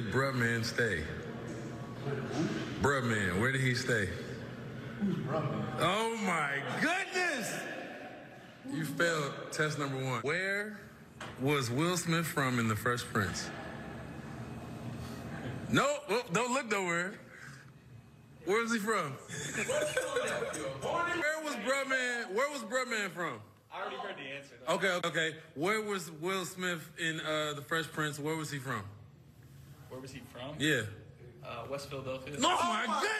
did Bruh-Man stay? Bruh-Man, where did he stay? Oh my goodness! You failed test number one. Where was Will Smith from in The Fresh Prince? No, don't look nowhere. Where was he from? where was Bruh-Man? Where was Bruh-Man from? I already heard the answer. Though. Okay, okay. Where was Will Smith in uh, The Fresh Prince? Where was he from? Where was he from? Yeah. Uh, West Philadelphia. Oh my goodness!